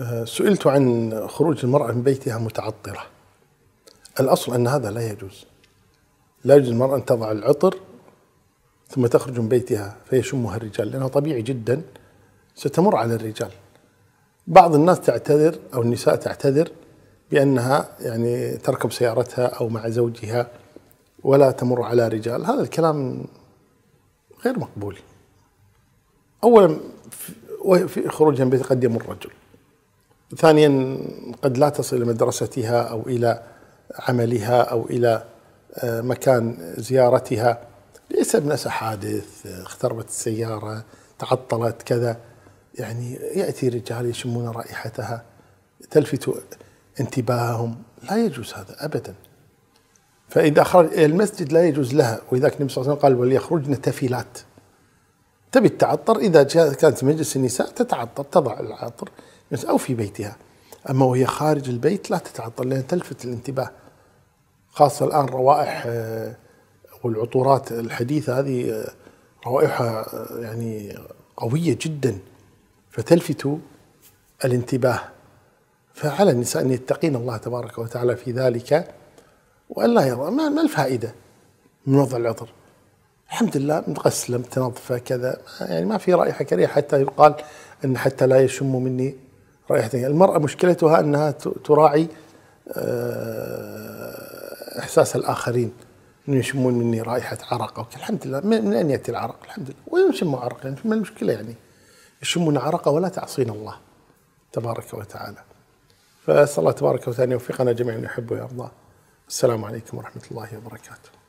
آه، سئلت عن خروج المرأة من بيتها متعطرة. الأصل أن هذا لا يجوز. لا يجوز المرأة أن تضع العطر ثم تخرج من بيتها فيشمها الرجال لأنه طبيعي جدا ستمر على الرجال. بعض الناس تعتذر أو النساء تعتذر بأنها يعني تركب سيارتها أو مع زوجها ولا تمر على رجال. هذا الكلام غير مقبول. أولا في خروجها من بيت قد يمر رجل ثانيا قد لا تصل إلى مدرستها أو إلى عملها أو إلى آه، مكان زيارتها. ليس بنفس حادث اختربت السيارة تعطلت كذا. يعني يأتي رجال يشمون رائحتها تلفت انتباههم. لا يجوز هذا أبدا. فإذا خرج المسجد لا يجوز لها. ولذلك النبي صلى الله عليه وسلم قال وليخرجن تفلات تبي تتعطر إذا كانت مجلس النساء تتعطر تضع العطر أو في بيتها. أما وهي خارج البيت لا تتعطل لأن تلفت الانتباه. خاصة الآن روائح آه، والعطورات الحديثة هذه آه، روائحها آه، يعني قوية جدا. فتلفت الانتباه. فعلى النساء أن يتقين الله تبارك وتعالى في ذلك وأن لا يرى ما الفائدة من وضع العطر؟ الحمد لله متغسلة متنظفة كذا. يعني ما في رائحة كريهة حتى يقال أن حتى لا يشم مني رائحة المرأة مشكلتها أنها تراعي آه، إحساس الآخرين أن يشمون مني رائحة عرق أو الحمد لله من أين يأتي العرق؟ الحمد لله. وين يشموا عرق؟ يعني ما المشكلة يعني. يشمون عرق ولا تعصين الله تبارك وتعالى. فأسأل الله تبارك وتعالى يوفقنا جميعا يحب ويرضى السلام عليكم ورحمة الله وبركاته.